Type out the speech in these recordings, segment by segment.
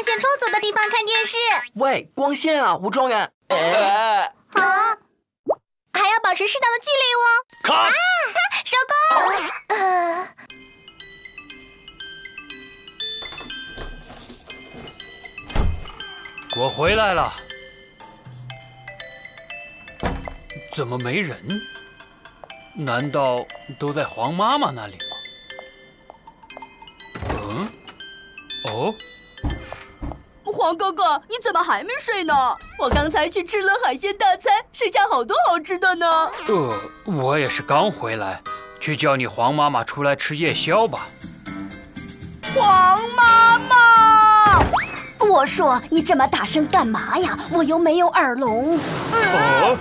光线充足的地方看电视。喂，光线啊，吴状元。哎，啊，还要保持适当的距离哦。看，收工。呃，我回来了。怎么没人？难道都在黄妈妈那里吗？嗯？哦，黄哥哥，你怎么还没睡呢？我刚才去吃了海鲜大餐，剩下好多好吃的呢。呃，我也是刚回来，去叫你黄妈妈出来吃夜宵吧。黄妈妈，我说你这么大声干嘛呀？我又没有耳聋。哦，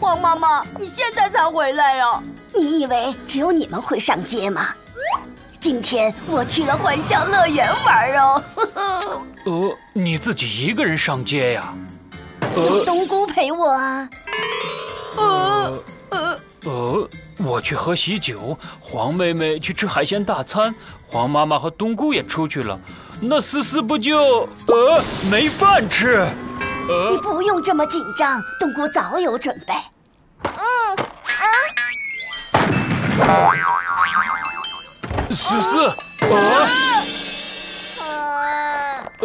黄妈妈，你现在才回来呀？你以为只有你们会上街吗？今天我去了欢笑乐园玩哦。呃，你自己一个人上街呀？有呃冬菇陪我啊。呃呃，呃，我去喝喜酒，黄妹妹去吃海鲜大餐，黄妈妈和冬菇也出去了，那思思不就呃没饭吃？你呃，不用这么紧张，冬菇早有准备。嗯啊思思，呃，呃，呃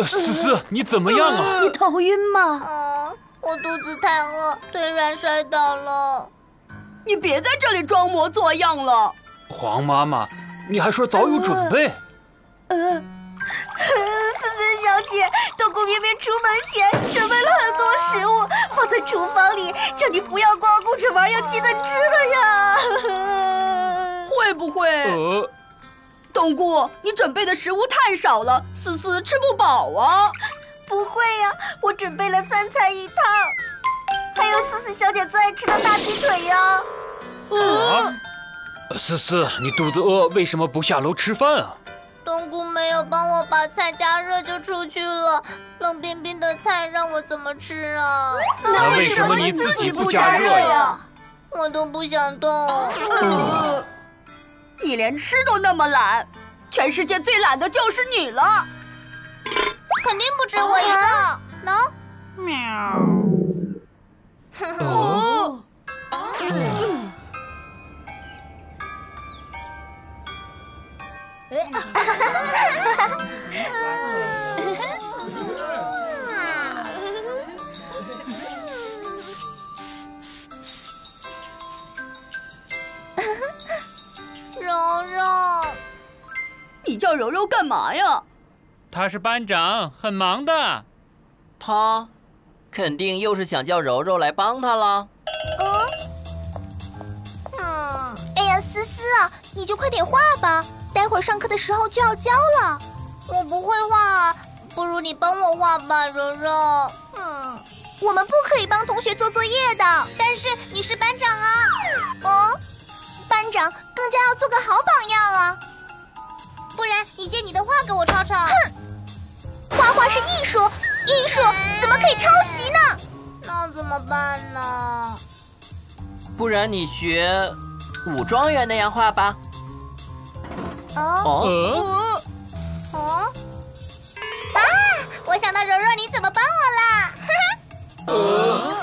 思思，你怎么样啊？你头晕吗？啊，我肚子太饿，腿软摔倒了。你别在这里装模作样了。黄妈妈，你还说早有准备？思思小姐，冬菇明明出门前准备了很多食物，放在厨房里，叫你不要光顾着玩，要记得吃的呀。会不会？呃，冬菇，你准备的食物太少了，思思吃不饱啊。不会呀、我准备了三菜一汤，还有思思小姐最爱吃的大鸡腿呀。啊，思思，你肚子饿，为什么不下楼吃饭啊？冬菇没有帮我把菜加热就出去了，冷冰冰的菜让我怎么吃啊？那为什么你自己不加热呀？我都不想动。呃，你连吃都那么懒，全世界最懒的就是你了。肯定不止我一个。能？哦，柔 你叫柔柔干嘛呀？他是班长，很忙的。他肯定又是想叫柔柔来帮他了。嗯，嗯哎呀，思思啊，你就快点画吧，待会儿上课的时候就要交了。我不会画啊，不如你帮我画吧，柔柔。嗯，我们不可以帮同学做作业的，但是你是班长啊。哦，班长更加要做个好榜样啊。不然你借你的画给我抄抄。哼，画画是艺术，艺术怎么可以抄袭呢？那怎么办呢？不然你学武状元那样画吧。哦。哦，呃，哦，啊！我想到柔柔，你怎么帮我啦？哈呃，哈，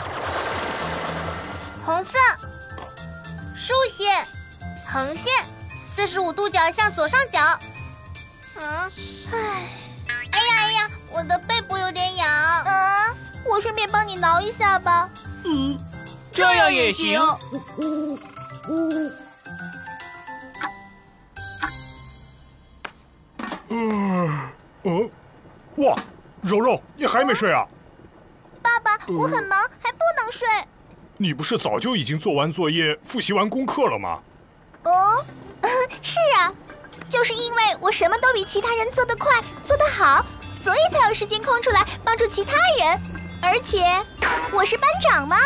红色，竖线，横线，四十五度角向左上角。嗯，唉，哎呀哎呀，我的背部有点痒。嗯，我顺便帮你挠一下吧。嗯，这样也行。嗯，嗯，哇，柔柔，你还没睡啊？爸爸，我很忙，还不能睡。你不是早就已经做完作业、复习完功课了吗？就是因为我什么都比其他人做得快、做得好，所以才有时间空出来帮助其他人。而且我是班长嘛。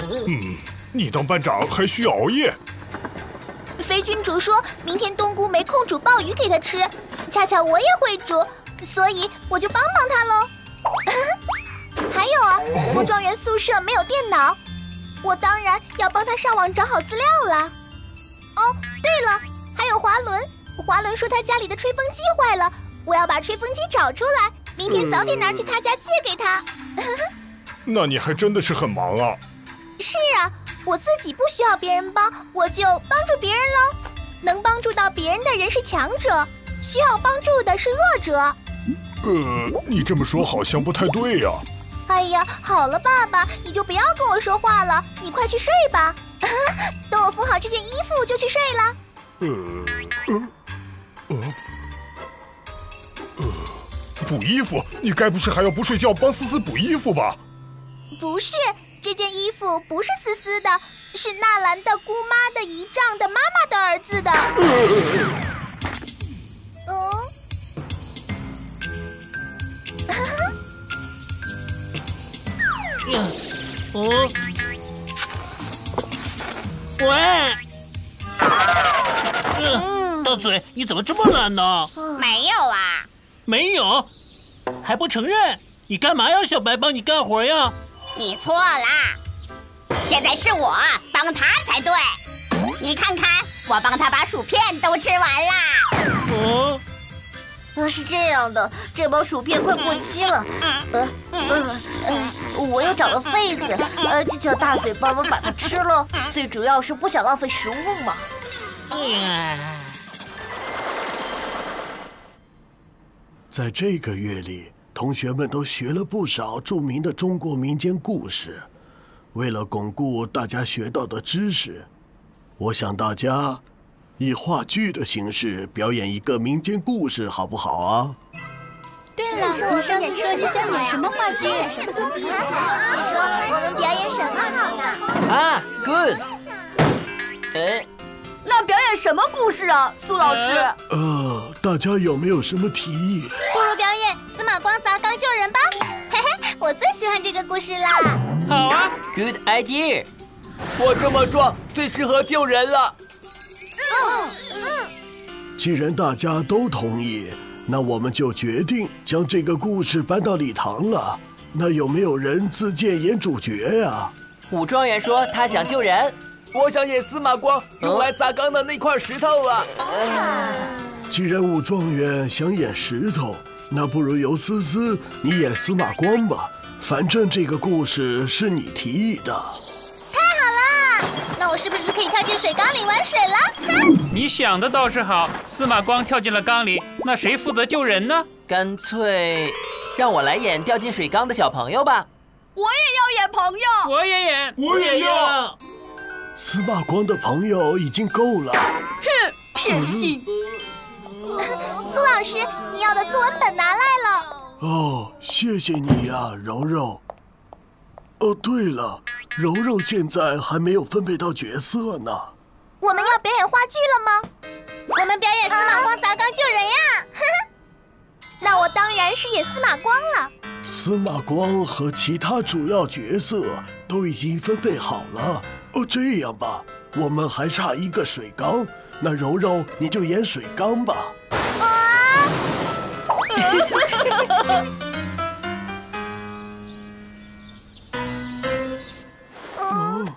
嗯，你当班长还需要熬夜。飞君主说明天冬菇没空煮鲍鱼给他吃，恰巧我也会煮，所以我就帮帮他喽。还有啊，我状元宿舍没有电脑，我当然要帮他上网找好资料了。哦，对了，还有华伦，华伦说他家里的吹风机坏了，我要把吹风机找出来，明天早点拿去他家借给他。那你还真的是很忙啊。是啊，我自己不需要别人帮，我就帮助别人喽。能帮助到别人的人是强者，需要帮助的是弱者。呃，你这么说好像不太对呀。哎呀，好了，爸爸，你就不要跟我说话了，你快去睡吧。等我缝好这件衣服就去睡了。呃，呃，补衣服？你该不是还要不睡觉帮思思补衣服吧？不是，这件衣服不是思思的，是纳兰的姑妈的姨丈的妈妈的儿子的。嗯。呀，哦，喂，嗯，大嘴，你怎么这么懒呢？没有啊，没有，还不承认？你干嘛要小白帮你干活呀？你错啦，现在是我帮他才对。你看看，我帮他把薯片都吃完啦。哦，呃，是这样的，这包薯片快过期了。呃呃呃，我又找了痱子，呃，就叫大嘴帮我把它吃了。最主要是不想浪费食物嘛。哎在这个月里，同学们都学了不少著名的中国民间故事。为了巩固大家学到的知识，我想大家以话剧的形式表演一个民间故事，好不好啊？对了，你上次说你想演什么话剧？你说我们表演什么好呢？啊，good。哎，那表演什么故事啊，苏老师？呃，大家有没有什么提议？不如表演司马光砸缸救人吧。嘿嘿，我最喜欢这个故事啦。好啊，good idea。我这么壮，最适合救人了。嗯嗯，既然大家都同意，那我们就决定将这个故事搬到礼堂了。那有没有人自荐演主角呀、武状元说他想救人，我想演司马光用来砸缸的那块石头啊。既然武状元想演石头，那不如由思思你演司马光吧。反正这个故事是你提议的。太好了，那我是不是可以跳进水缸里玩水了？哼你想的倒是好，司马光跳进了缸里，那谁负责救人呢？干脆让我来演掉进水缸的小朋友吧。我也要演朋友。我也演，我也要。司马光的朋友已经够了。哼，偏心。苏老师，你要的作文本拿来了。哦，谢谢你呀、柔柔。哦，对了，柔柔现在还没有分配到角色呢。我们要表演话剧了吗？我们表演司马光砸缸救人呀！那我当然是演司马光了。司马光和其他主要角色都已经分配好了。哦，这样吧，我们还差一个水缸，那柔柔你就演水缸吧。啊！嗯，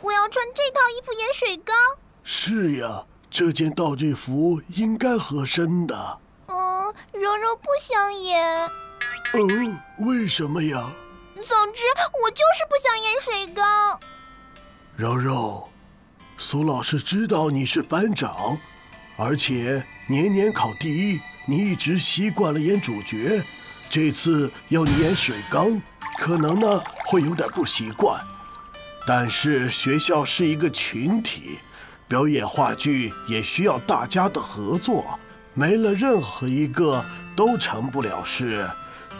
我要穿这套衣服演水缸。是呀，这件道具服应该合身的。嗯，柔柔不想演。嗯，为什么呀？总之，我就是不想演水缸。柔柔，苏老师知道你是班长，而且年年考第一，你一直习惯了演主角。这次要你演水缸，可能呢会有点不习惯。但是学校是一个群体，表演话剧也需要大家的合作，没了任何一个都成不了事。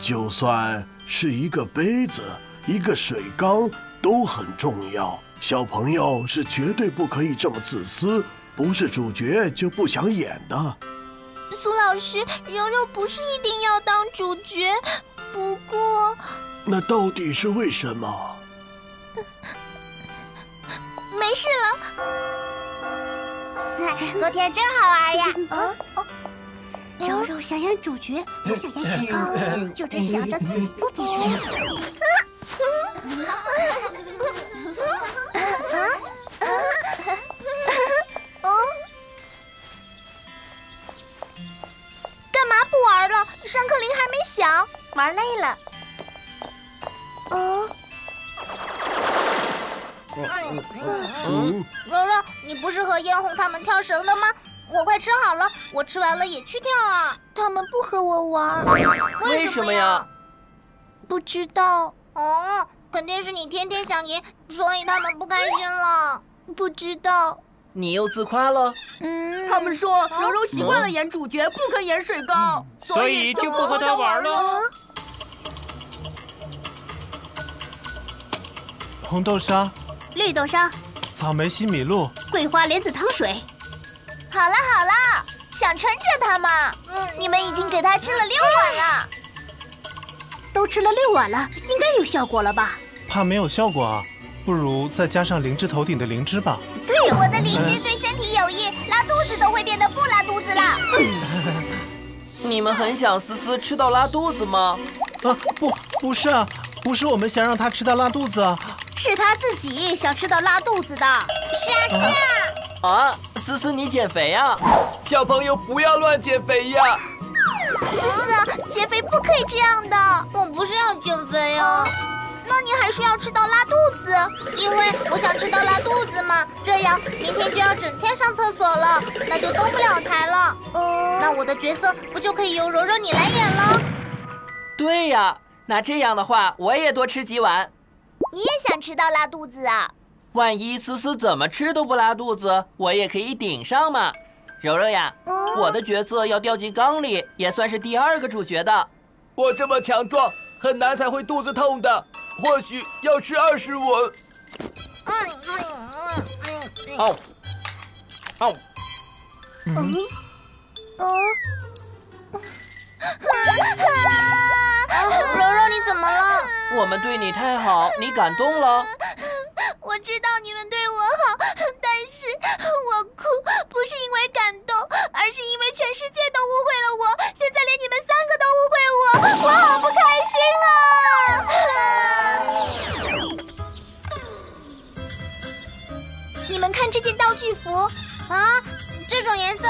就算是一个杯子、一个水缸都很重要。小朋友是绝对不可以这么自私，不是主角就不想演的。苏老师，柔柔不是一定要当主角，不过那到底是为什么？没事了。昨天真好玩呀！啊哦，柔柔想演主角，不想演雪糕，就只想着自己做主角。不玩了？上课铃还没响，玩累了。哦，嗯，柔柔，你不是和嫣红他们跳绳的吗？我快吃好了，我吃完了也去跳啊。他们不和我玩，为什么呀？不知道。哦，肯定是你天天想赢，所以他们不开心了。不知道。你又自夸了？嗯，他们说柔柔习惯了演主角，不肯演水缸，所以就不和他玩了。红豆沙、绿豆沙、草莓西米露、桂花莲子汤水。好了好了，想撑着他嘛。嗯，你们已经给他吃了六碗了。都吃了六碗了，应该有效果了吧？怕没有效果啊，不如再加上灵芝头顶的灵芝吧。对，我的灵芝对身体有益，拉肚子都会变得不拉肚子了。你们很想思思吃到拉肚子吗？啊，不，不是啊，不是我们想让他吃到拉肚子啊。是他自己想吃到拉肚子的。是啊是啊。啊，思思你减肥啊！小朋友不要乱减肥呀！思思，减肥不可以这样的。我不是要减肥啊。那你还是要吃到拉肚子，因为我想吃到拉肚子嘛。这样明天就要整天上厕所了，那就登不了台了。哦，那我的角色不就可以由柔柔你来演了？对呀，那这样的话，我也多吃几碗。你也想吃到拉肚子啊？万一思思怎么吃都不拉肚子，我也可以顶上嘛。柔柔呀，嗯我的角色要掉进缸里，也算是第二个主角的。我这么强壮，很难才会肚子痛的。或许要吃二十碗。哦，哦，嗯。哦。柔柔，你怎么了？我们对你太好，你感动了？我知道你们对我好，但是我哭不是因为感动，而是因为全世界都误会了我，现在连你们三个都误会我，我好不开心看这件道具服啊，这种颜色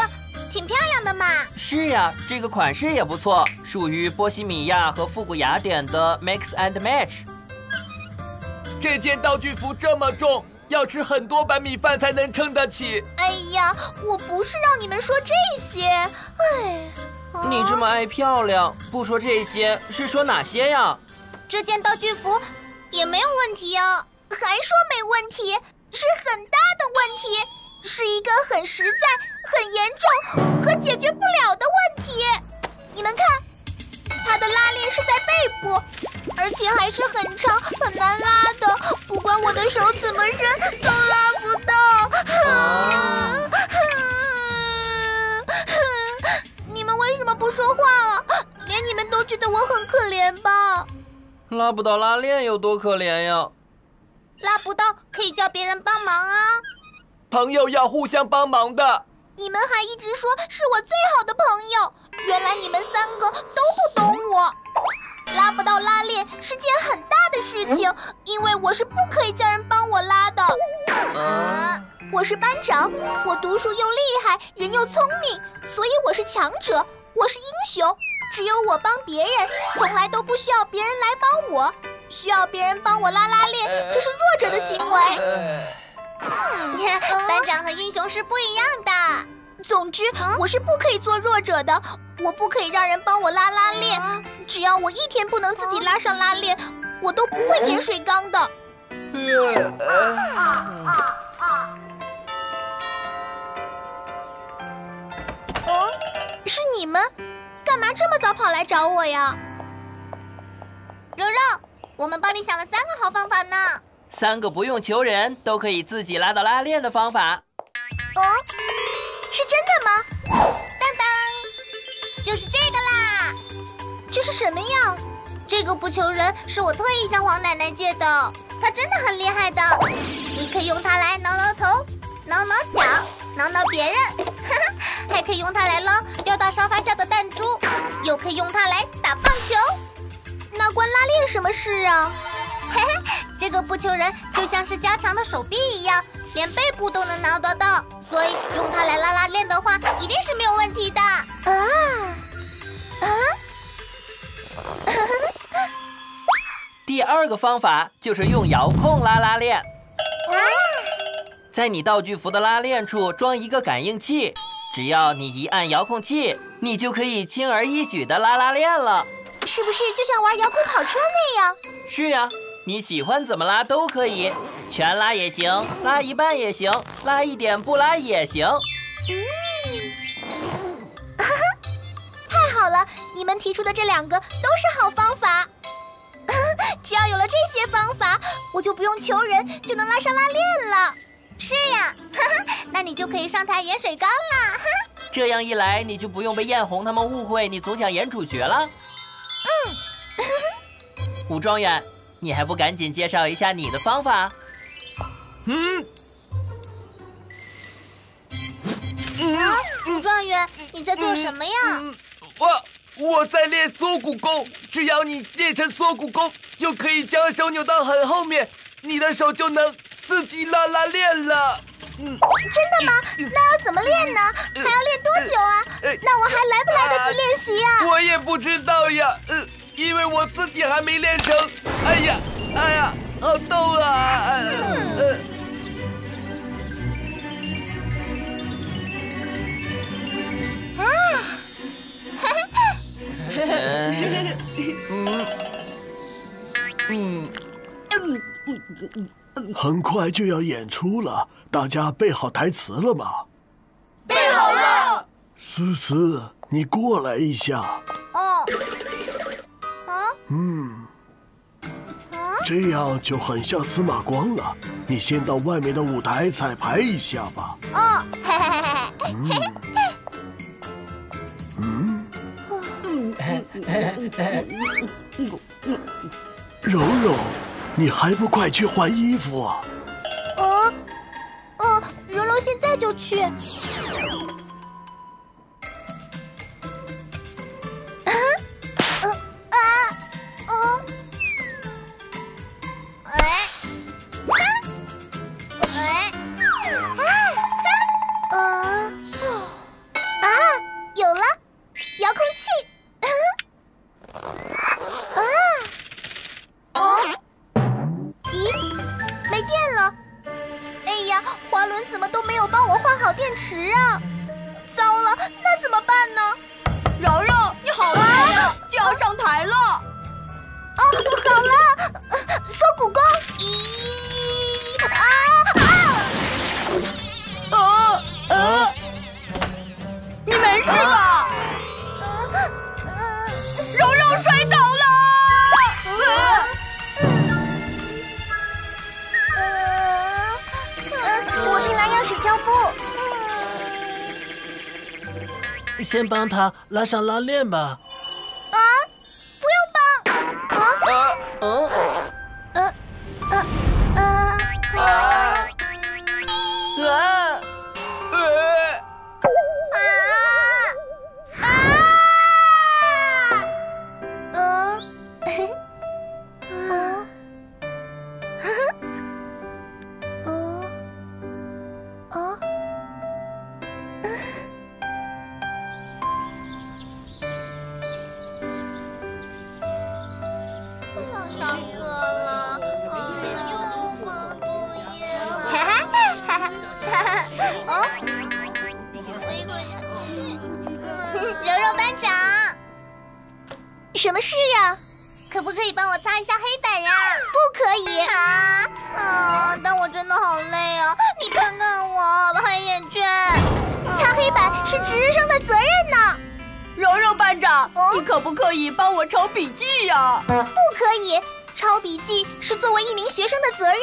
挺漂亮的嘛。是呀，这个款式也不错，属于波西米亚和复古雅典的 mix and match。这件道具服这么重，要吃很多碗米饭才能撑得起。哎呀，我不是让你们说这些，哎。啊你这么爱漂亮，不说这些，是说哪些呀？这件道具服也没有问题呀、还说没问题，是很大的问题，是一个很实在、很严重和解决不了的问题。你们看，它的拉链是在背部，而且还是很长、很难拉的，不管我的手怎么伸都拉不到。啊你们为什么不说话了？连你们都觉得我很可怜吧？拉不到拉链有多可怜呀？拉不到可以叫别人帮忙啊！朋友要互相帮忙的。你们还一直说是我最好的朋友，原来你们三个都不懂我。拉不到拉链是件很大的事情，因为我是不可以叫人帮我拉的。啊，我是班长，我读书又厉害，人又聪明，所以我是强者，我是英雄。只有我帮别人，从来都不需要别人来帮我。需要别人帮我拉拉链，这是弱者的行为。嗯，班长和英雄是不一样的。总之，我是不可以做弱者的，我不可以让人帮我拉拉链。只要我一天不能自己拉上拉链，我都不会演水缸的。哦，是你们？干嘛这么早跑来找我呀？柔柔，我们帮你想了三个好方法呢。三个不用求人都可以自己拉到拉链的方法。哦，是真的吗？当当，就是这个啦。这是什么呀？这个不求人是我特意向黄奶奶借的，它真的很厉害的。你可以用它来挠挠头、挠挠脚、挠挠别人，还可以用它来捞掉到沙发下的弹珠，又可以用它来打棒球。关拉链什么事啊？嘿嘿，这个不求人就像是加长的手臂一样，连背部都能挠得到，所以用它来拉拉链的话，一定是没有问题的。啊啊！第二个方法就是用遥控拉拉链。啊！在你道具服的拉链处装一个感应器，只要你一按遥控器，你就可以轻而易举的拉拉链了。是不是就像玩遥控跑车那样？是呀，你喜欢怎么拉都可以，全拉也行，拉一半也行，拉一点不拉也行。嗯，哈哈，太好了！你们提出的这两个都是好方法。只要有了这些方法，我就不用求人就能拉上拉链了。是呀，哈哈，那你就可以上台演水缸啦。这样一来，你就不用被艳红他们误会你总想演主角了。嗯，武状元，你还不赶紧介绍一下你的方法？嗯，啊，武状元，你在做什么呀？我我在练缩骨功，只要你练成缩骨功，就可以将手扭到很后面，你的手就能自己拉拉链了。嗯真的吗？那要怎么练呢？还要练多久啊？那我还来不来得及练习呀？我也不知道呀，呃，因为我自己还没练成。哎呀，哎呀，好痛啊！呃。啊！嗯嗯，很快就要演出了，大家背好台词了吗？背好了。思思，你过来一下。哦。啊？嗯。这样就很像司马光了。你先到外面的舞台彩排一下吧。哦，嘿嘿嘿嘿。嗯。嗯。柔柔，你还不快去换衣服啊？呃，呃，柔柔现在就去。先帮他拉上拉链吧。啊，不用帮。啊，嗯，呃，哦，回回去。柔柔班长，什么事呀？可不可以帮我擦一下黑板呀？不可以。啊，啊，但我真的好累啊！你看看我黑眼圈。擦黑板是值日生的责任呢。柔柔班长，你可不可以帮我抄笔记呀？不可以，抄笔记是作为一名学生的责任。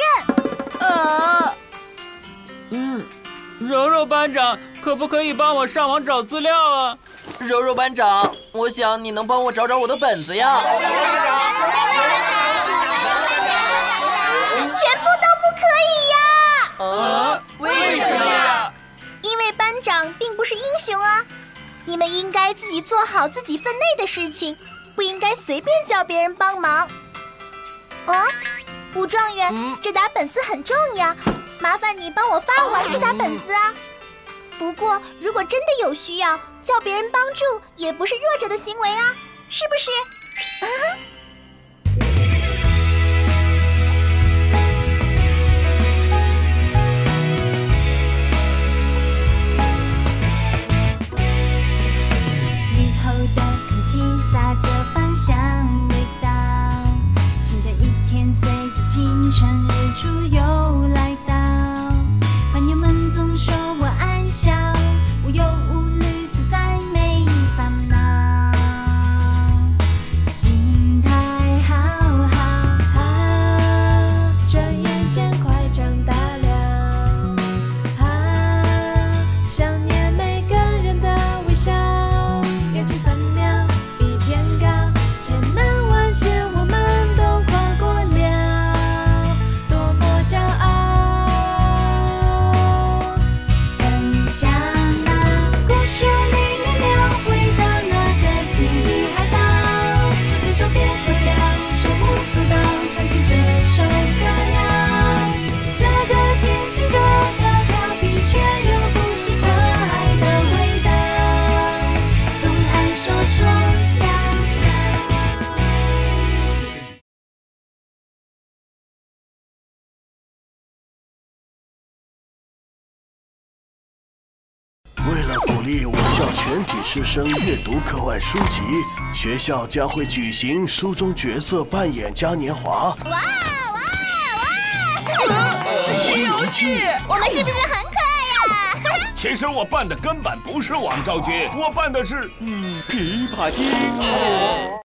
呃，嗯，柔柔班长，可不可以帮我上网找资料啊？柔柔班长，我想你能帮我找找我的本子呀。全部都不可以呀！啊？为什么呀？因为班长并不是英雄啊！你们应该自己做好自己分内的事情，不应该随便叫别人帮忙。啊，武状元，这沓本子很重要，麻烦你帮我发完这沓本子啊！不过，如果真的有需要，叫别人帮助也不是弱者的行为啊，是不是？雨后的空气洒着芳香味道，新的一天随着清晨日出师生阅读课外书籍，学校将会举行书中角色扮演嘉年华。哇哇哇！《西游记》我们是不是很可爱呀？其实我扮的根本不是王昭君，我扮的是嗯琵琶精。